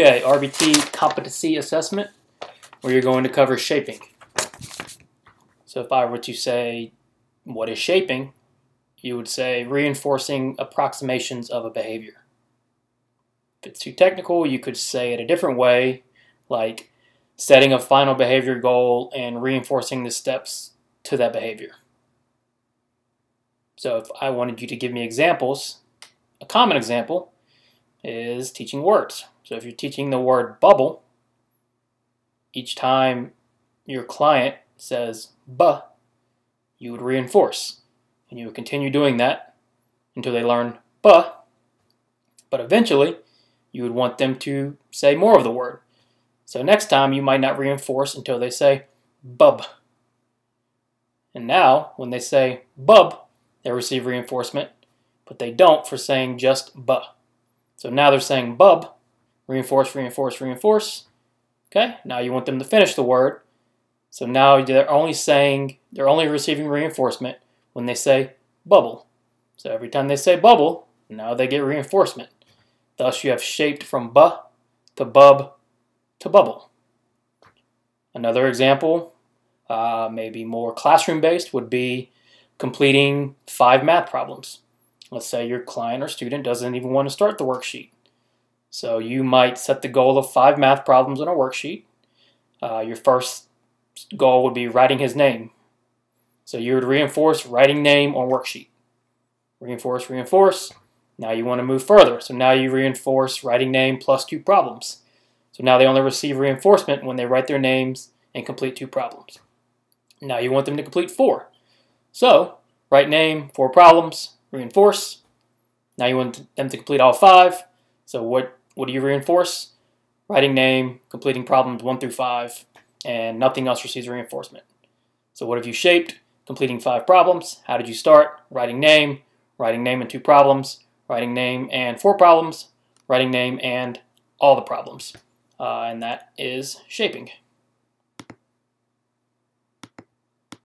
Okay, RBT competency assessment, where you're going to cover shaping. So if I were to say, what is shaping? You would say reinforcing approximations of a behavior. If it's too technical, you could say it a different way, like setting a final behavior goal and reinforcing the steps to that behavior. So if I wanted you to give me examples, a common example is teaching words. So if you're teaching the word bubble, each time your client says buh, you would reinforce. And you would continue doing that until they learn buh. But eventually, you would want them to say more of the word. So next time, you might not reinforce until they say bub. And now, when they say bub, they receive reinforcement, but they don't for saying just buh. So now they're saying bub, reinforce, reinforce, reinforce. Okay, now you want them to finish the word. So now they're only saying, they're only receiving reinforcement when they say bubble. So every time they say bubble, now they get reinforcement. Thus you have shaped from buh to bub to bubble. Another example, uh, maybe more classroom based, would be completing five math problems. Let's say your client or student doesn't even want to start the worksheet. So you might set the goal of five math problems on a worksheet. Uh, your first goal would be writing his name. So you would reinforce writing name on worksheet. Reinforce, reinforce. Now you want to move further. So now you reinforce writing name plus two problems. So now they only receive reinforcement when they write their names and complete two problems. Now you want them to complete four. So write name, four problems, reinforce. Now you want them to complete all five. So what, what do you reinforce? Writing name, completing problems one through five, and nothing else receives reinforcement. So what have you shaped? Completing five problems. How did you start? Writing name, writing name and two problems, writing name and four problems, writing name and all the problems. Uh, and that is shaping.